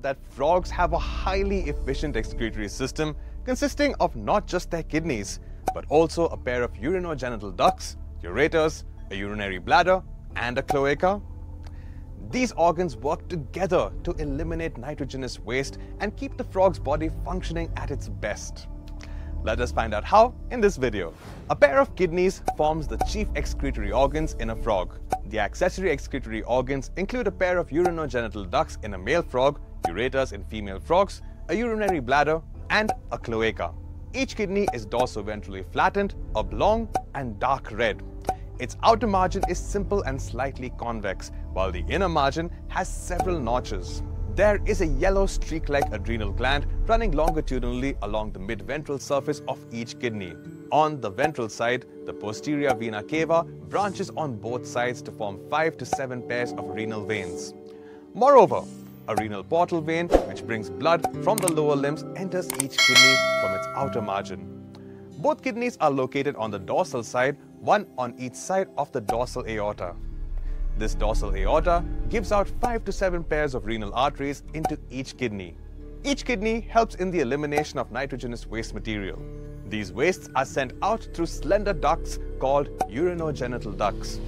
that frogs have a highly efficient excretory system consisting of not just their kidneys, but also a pair of urinogenital ducts, ureters, a urinary bladder, and a cloaca? These organs work together to eliminate nitrogenous waste and keep the frog's body functioning at its best. Let us find out how in this video. A pair of kidneys forms the chief excretory organs in a frog. The accessory excretory organs include a pair of urinogenital ducts in a male frog, ureters in female frogs, a urinary bladder, and a cloaca. Each kidney is dorsoventrally flattened, oblong, and dark red. Its outer margin is simple and slightly convex, while the inner margin has several notches. There is a yellow streak-like adrenal gland running longitudinally along the mid-ventral surface of each kidney. On the ventral side, the posterior vena cava branches on both sides to form 5 to 7 pairs of renal veins. Moreover, a renal portal vein, which brings blood from the lower limbs, enters each kidney from its outer margin. Both kidneys are located on the dorsal side, one on each side of the dorsal aorta. This dorsal aorta gives out 5 to 7 pairs of renal arteries into each kidney. Each kidney helps in the elimination of nitrogenous waste material. These wastes are sent out through slender ducts called urinogenital ducts.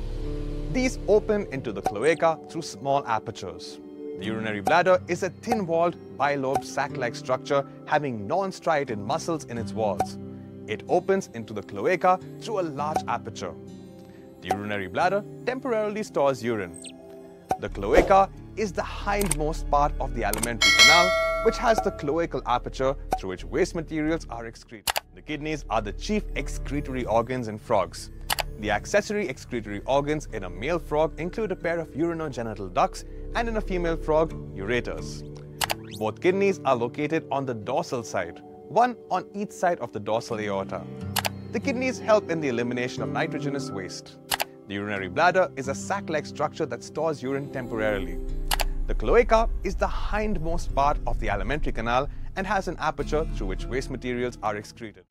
These open into the cloaca through small apertures. The urinary bladder is a thin-walled, bilobed sac-like structure having non-striated muscles in its walls. It opens into the cloaca through a large aperture. The urinary bladder temporarily stores urine. The cloaca is the hindmost part of the alimentary canal, which has the cloacal aperture through which waste materials are excreted. The kidneys are the chief excretory organs in frogs. The accessory excretory organs in a male frog include a pair of urinogenital ducts and in a female frog, ureters. Both kidneys are located on the dorsal side, one on each side of the dorsal aorta. The kidneys help in the elimination of nitrogenous waste. The urinary bladder is a sac-like structure that stores urine temporarily. The cloaca is the hindmost part of the alimentary canal and has an aperture through which waste materials are excreted.